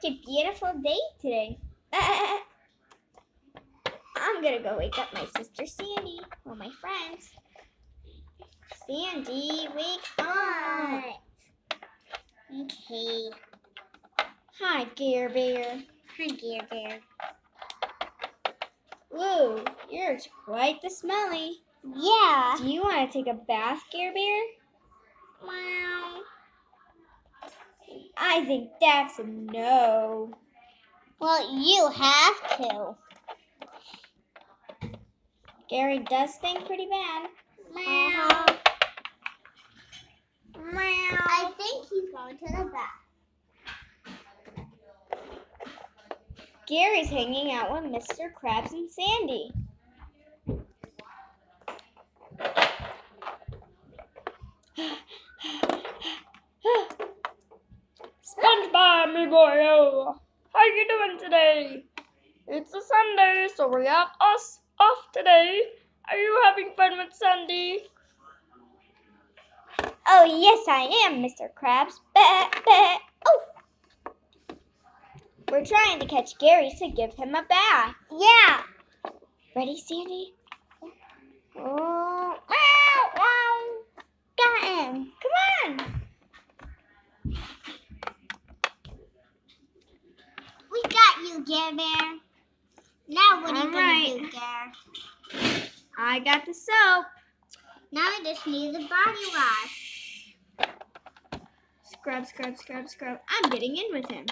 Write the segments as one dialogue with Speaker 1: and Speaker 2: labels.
Speaker 1: such a beautiful day today. I'm gonna go wake up my sister Sandy or my friends. Sandy, wake up.
Speaker 2: Okay.
Speaker 1: Hi, Gear Bear.
Speaker 2: Hi, Gear Bear.
Speaker 1: Whoa, you're quite the smelly.
Speaker 2: Yeah.
Speaker 1: Do you want to take a bath, Gear Bear?
Speaker 2: Wow.
Speaker 1: I think that's a no.
Speaker 2: Well, you have to.
Speaker 1: Gary does stink pretty bad.
Speaker 2: Meow. Meow. I think he's going to the bath.
Speaker 1: Gary's hanging out with Mr. Krabs and Sandy. SpongeBob, me boy, oh, how you doing today? It's a Sunday, so we have us off today. Are you having fun with Sandy? Oh, yes, I am, Mr. Krabs. Bah, bah. Oh! We're trying to catch Gary to give him a bath.
Speaker 2: Yeah.
Speaker 1: Ready, Sandy?
Speaker 2: Oh. Meow. Wow. Got him.
Speaker 1: Come on!
Speaker 2: We got Bear. Now what are you
Speaker 1: All
Speaker 2: gonna do, Gear?
Speaker 1: I got the soap.
Speaker 2: Now I just need the body wash.
Speaker 1: Scrub, scrub, scrub, scrub. I'm getting in with him.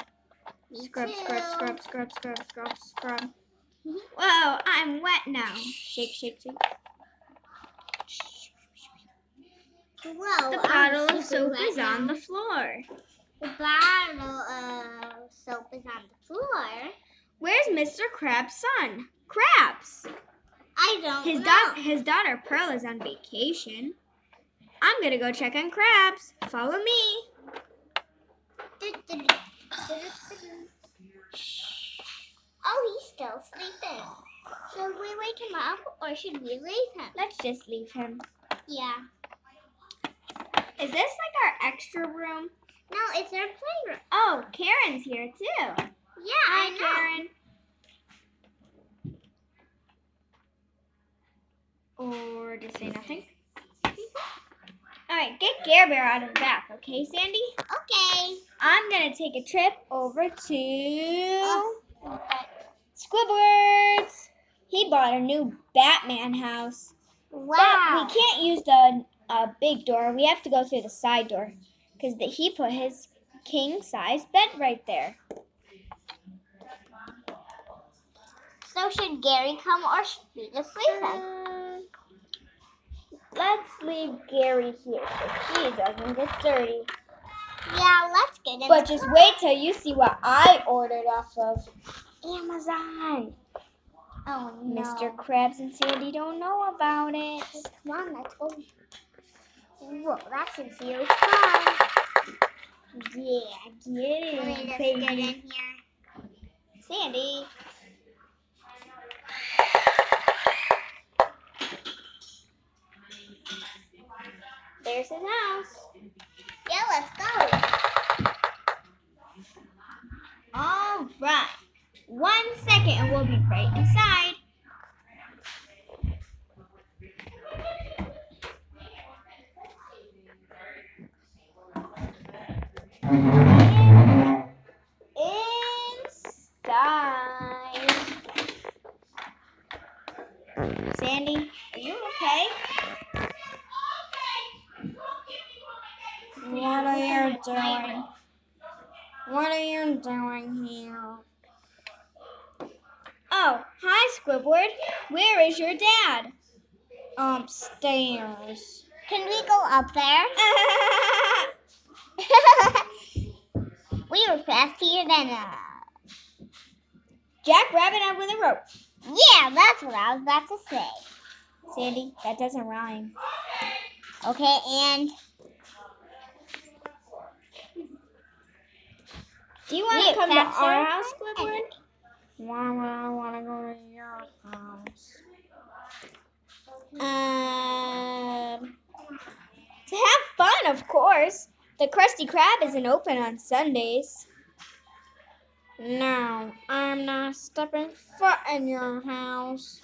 Speaker 2: Me
Speaker 1: Scrub,
Speaker 2: too.
Speaker 1: scrub, scrub, scrub, scrub, scrub, scrub.
Speaker 2: Mhm.
Speaker 1: Whoa, I'm wet now. Shake, shake, shake.
Speaker 2: Whoa,
Speaker 1: The
Speaker 2: I'm
Speaker 1: bottle of soap is on the floor.
Speaker 2: The bottle of soap is on the floor.
Speaker 1: Where's Mr. Krabs' son? Krabs!
Speaker 2: I don't
Speaker 1: His,
Speaker 2: know.
Speaker 1: da- his daughter Pearl is on vacation. I'm gonna go check on Krabs. Follow me.
Speaker 2: Oh, he's still sleeping. Should we wake him up or should we leave him?
Speaker 1: Let's just leave him.
Speaker 2: Yeah.
Speaker 1: Is this like our extra room?
Speaker 2: No, it's our playroom.
Speaker 1: Oh, Karen's here too.
Speaker 2: Yeah,
Speaker 1: Hi,
Speaker 2: I know.
Speaker 1: Karen. Or just say nothing. All right, get Gare Bear out of the bath, okay, Sandy?
Speaker 2: Okay.
Speaker 1: I'm gonna take a trip over to
Speaker 2: Oh.
Speaker 1: Squidward's. He bought a new Batman house,
Speaker 2: Wow.
Speaker 1: but we can't use the uh, big door. We have to go through the side door because he put his king size bed right there.
Speaker 2: So should Gary come or should we just leave him?
Speaker 1: Um, let's leave Gary here so he doesn't get dirty.
Speaker 2: Yeah, let's get him.
Speaker 1: But just wait till you see what I ordered off of Amazon.
Speaker 2: Oh no.
Speaker 1: Mr. Krabs and Sandy don't know about it.
Speaker 2: Come on, let's go. Whoa, that's a huge car.
Speaker 1: Yeah, get
Speaker 2: Let me
Speaker 1: in,
Speaker 2: just get in here.
Speaker 1: Sandy. There's his house.
Speaker 2: Yeah, let's go.
Speaker 1: All right. One second and we'll be right inside. Inside. Sandy, are you okay? What are you doing? What are you doing here? Oh, hi, Squidward. Where is your dad? Upstairs.
Speaker 2: Can we go up there? we were faster than a...
Speaker 1: Jack Rabbit out with a rope.
Speaker 2: Yeah, that's what I was about to say.
Speaker 1: Sandy, that doesn't rhyme.
Speaker 2: Okay, and
Speaker 1: Do you want to come to our
Speaker 2: your
Speaker 1: house,
Speaker 2: house?
Speaker 1: Squidward? Why would I want to go to your house? Um, to have fun, of course. The Krusty Krab isn't open on Sundays. No, I'm not stepping foot in your house.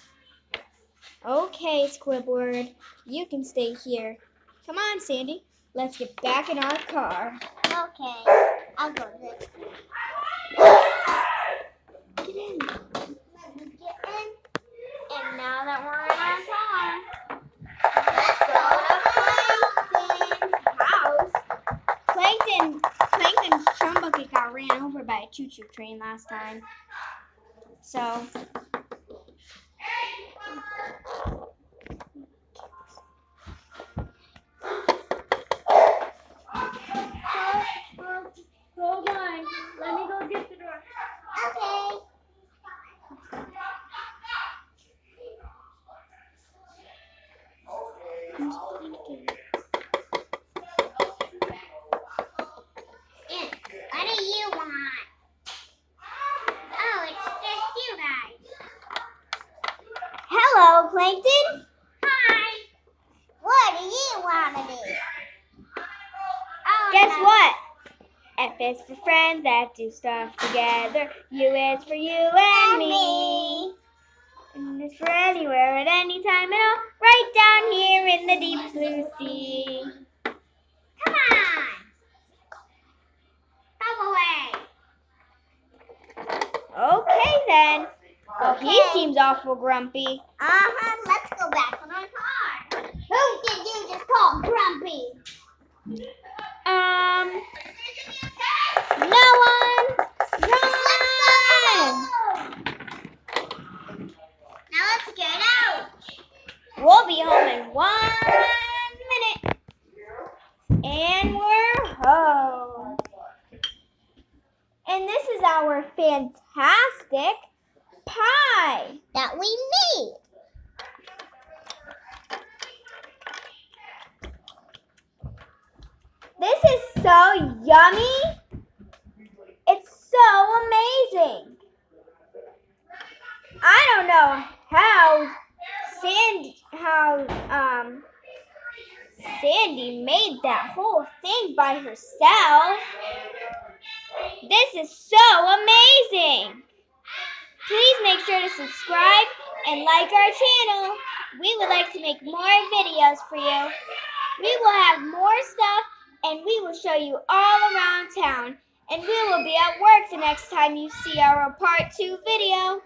Speaker 1: Okay, Squidward, you can stay here. Come on, Sandy. Let's get back in our car.
Speaker 2: Okay, I'll go this.
Speaker 1: Get in.
Speaker 2: Let me get in. And now that we're in our car, let's go to Plankton's house.
Speaker 1: Plankton, Plankton's chum bucket got ran over by a choo-choo train last time. So,
Speaker 2: And what do you want? Oh, it's just you guys.
Speaker 1: hello, Plankton.
Speaker 2: Hi. What do you want to do? Oh,
Speaker 1: Guess
Speaker 2: no.
Speaker 1: what? F is for friends that do stuff together. U is for you and
Speaker 2: And
Speaker 1: me.
Speaker 2: me.
Speaker 1: And it's for anywhere at any time the deep blue sea.
Speaker 2: Come on. Come away.
Speaker 1: Okay then. Well, he seems awful grumpy.
Speaker 2: Uh-huh. Let's go back on our car. Who did you just call grumpy?
Speaker 1: Um, no one. Run!
Speaker 2: Now let's get out.
Speaker 1: We'll be home in one minute. And we're home. And this is our fantastic pie.
Speaker 2: That we made.
Speaker 1: This is so yummy. It's so amazing. I don't know how Sandy how um Sandy made that whole thing by herself. This is so amazing. Please make sure to subscribe and like our channel. We would like to make more videos for you. We will have more stuff and we will show you all around town. And we will be at work the next time you see our part 2 video.